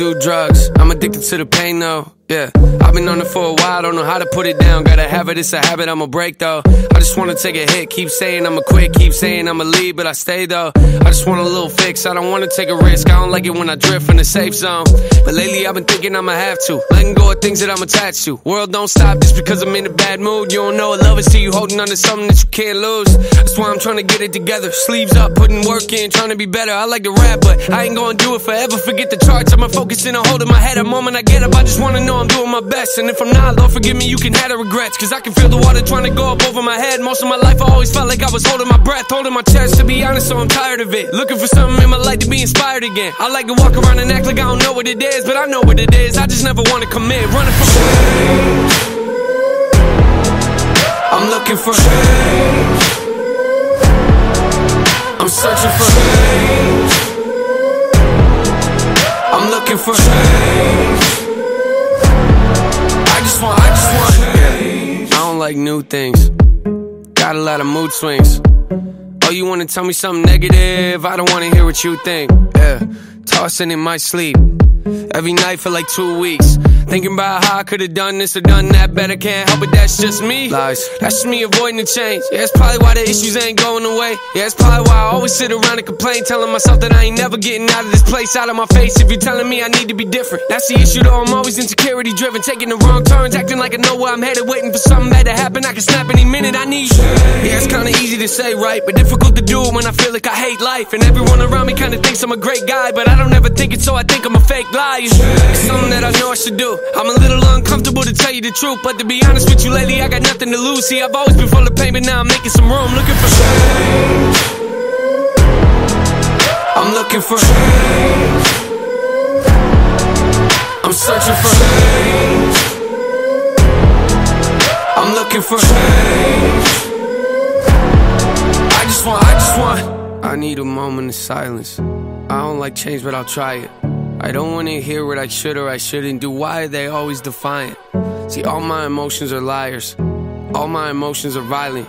do drugs. I'm addicted to the pain though. Yeah, I've been on it for a while, don't know how to put it down. Gotta have it, it's a habit, I'ma break though. I just wanna take a hit, keep saying I'ma quit, keep saying I'ma leave, but I stay though. I just want a little fix, I don't wanna take a risk. I don't like it when I drift from the safe zone. But lately I've been thinking I'ma have to. Letting go of things that I'm attached to. World don't stop just because I'm in a bad mood. You don't know what love is till you holding on to something that you can't lose. That's why I'm trying to get it together. Sleeves up, putting work in, trying to be better. I like to rap, but I ain't gonna do it forever. Forget the charts, I'ma focus in on holding my head. A moment I get up, I just wanna know I'm doing my best. And if I'm not, Lord forgive me, you can have the regrets. Cause I can feel the water trying to go up over my head. Most of my life, I always felt like I was holding my breath, holding my chest. To be honest, so I'm tired of it. Looking for something in my life to be inspired again. I like to walk around and act like I don't know what it is, but I know what it is. I just never wanna commit. Running from change. I'm looking for change. I'm searching for change. I'm looking for change. I just want, I just want. Yeah. I don't like new things. Got a lot of mood swings. Oh, you wanna tell me something negative? I don't wanna hear what you think. Yeah, tossing in my sleep. Every night for like two weeks. Thinking about how I could've done this or done that better. Can't help it, that's just me. Lies. That's just me avoiding the change. Yeah, that's probably why the issues ain't going away. Yeah, that's probably why I always sit around and complain. Telling myself that I ain't never getting out of this place, out of my face. If you're telling me I need to be different, that's the issue though. I'm always insecurity driven. Taking the wrong turns, acting like I know where I'm headed. Waiting for something bad to happen. I can snap any minute I need you. Yeah, it's kinda easy to say, right? But difficult to do when I feel like I hate life. And everyone around me kinda thinks I'm a great guy. But I don't ever think it, so I think I'm a fake liar. It's something that I know I should do. I'm a little uncomfortable to tell you the truth, but to be honest with you, lately I got nothing to lose. See, I've always been full of pain, but now I'm making some room, looking for change. I'm looking for change. I'm searching for change. I'm looking for change. I just want, I just want. I need a moment of silence. I don't like change, but I'll try it. I don't wanna hear what I should or I shouldn't do. Why are they always defiant? See, all my emotions are liars. All my emotions are violent.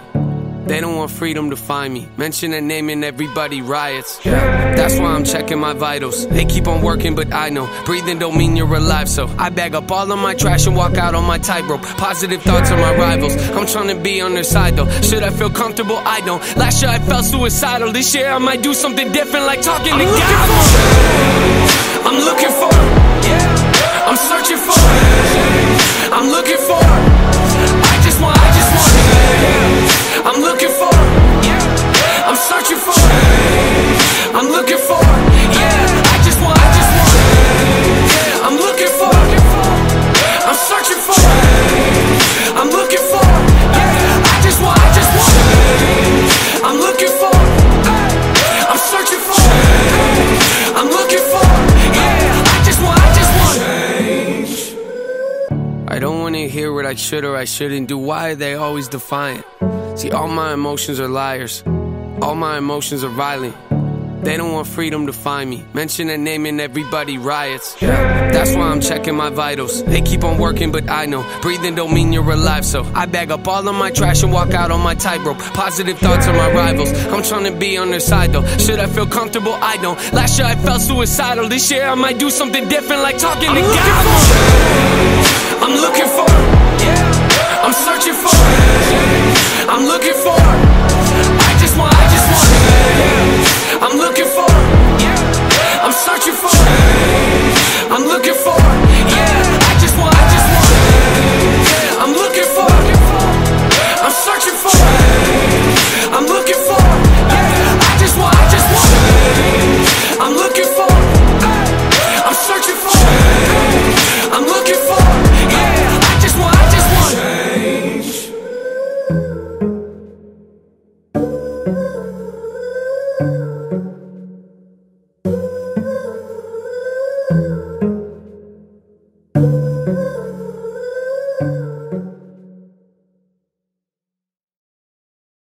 They don't want freedom to find me. Mention a name and everybody riots. Yeah, that's why I'm checking my vitals. They keep on working, but I know breathing don't mean you're alive. So I bag up all of my trash and walk out on my tightrope. Positive thoughts on my rivals. I'm trying to be on their side though. Should I feel comfortable? I don't. Last year I felt suicidal. This year I might do something different, like talking to God. I'm looking for. I'm searching for. I'm looking for. Hear what I should or I shouldn't do. Why are they always defiant? See, all my emotions are liars. All my emotions are violent. They don't want freedom to find me. Mention a name and everybody riots. Yeah, that's why I'm checking my vitals. They keep on working, but I know breathing don't mean you're alive. So I bag up all of my trash and walk out on my tightrope. Positive thoughts on my rivals. I'm trying to be on their side though. Should I feel comfortable? I don't. Last year I felt suicidal. This year I might do something different, like talking to God. I'm looking for. Yeah. I'm searching for. I'm Yeah.